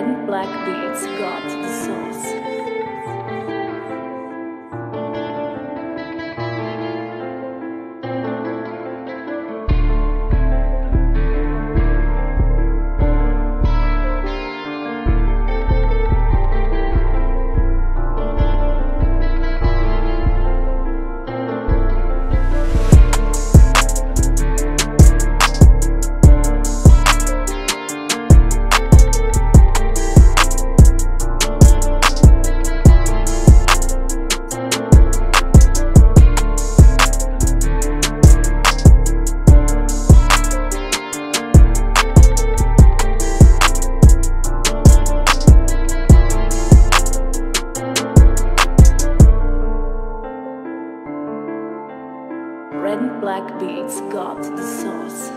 when Black Beats got the sauce. red and black beads got the sauce.